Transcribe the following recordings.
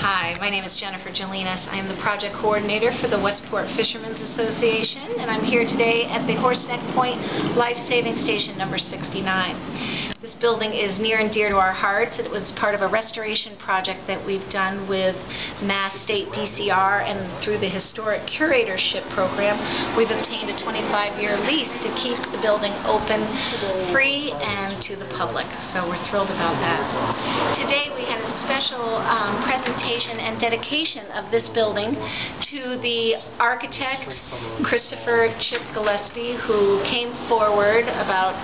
Hi, my name is Jennifer Gelinas. I am the project coordinator for the Westport Fishermen's Association, and I'm here today at the Horseneck Point Life Saving Station number 69. Building is near and dear to our hearts. It was part of a restoration project that we've done with Mass State DCR and through the Historic Curatorship Program. We've obtained a 25-year lease to keep the building open, free, and to the public. So we're thrilled about that. Today we had a special um, presentation and dedication of this building to the architect Christopher Chip Gillespie, who came forward about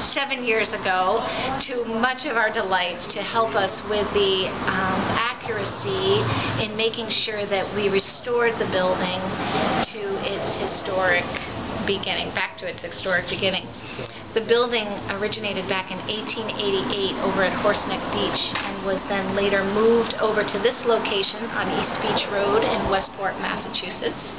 seven years ago to much of our delight to help us with the um, accuracy in making sure that we restored the building to its historic beginning, back to its historic beginning. The building originated back in 1888 over at Horseneck Beach and was then later moved over to this location on East Beach Road in Westport, Massachusetts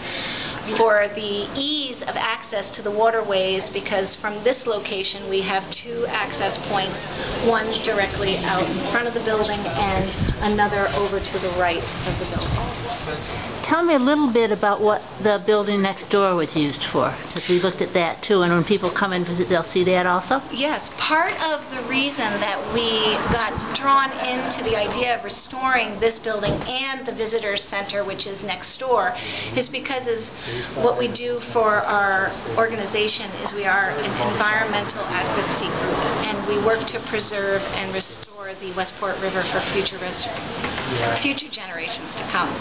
for the ease of access to the waterways because from this location we have two access points, one directly out in front of the building and another over to the right of the building. Tell me a little bit about what the building next door was used for, because we looked at that too, and when people come and visit, they'll see that also? Yes, part of the reason that we got drawn into the idea of restoring this building and the visitor center, which is next door, is because as what we do for our organization is we are an environmental advocacy group, and we work to preserve and restore the Westport River for future future generations to come.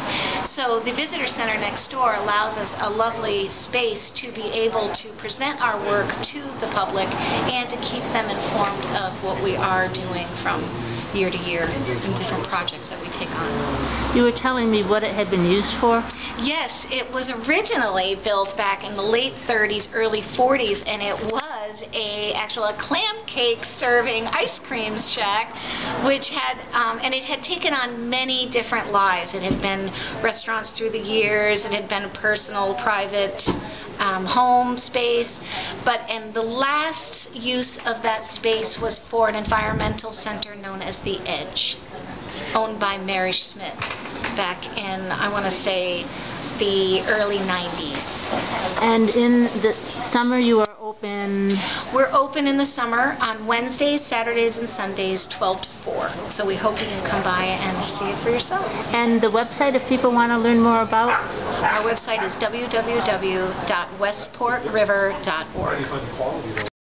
So the visitor center next door allows us a lovely space to be able to present our work to the public and to keep them informed of what we are doing from year to year in different projects that we take on. You were telling me what it had been used for? Yes, it was originally built back in the late 30s, early 40s, and it was a actual a clam cake serving ice cream shack, which had um, and it had taken on many different lives. It had been restaurants through the years. It had been personal, private um, home space, but and the last use of that space was for an environmental center known as the Edge, owned by Mary Schmidt back in I want to say the early 90s. And in the summer, you are open? We're open in the summer on Wednesdays, Saturdays, and Sundays, 12 to 4. So we hope you can come by and see it for yourselves. And the website, if people want to learn more about? Our website is www.westportriver.org.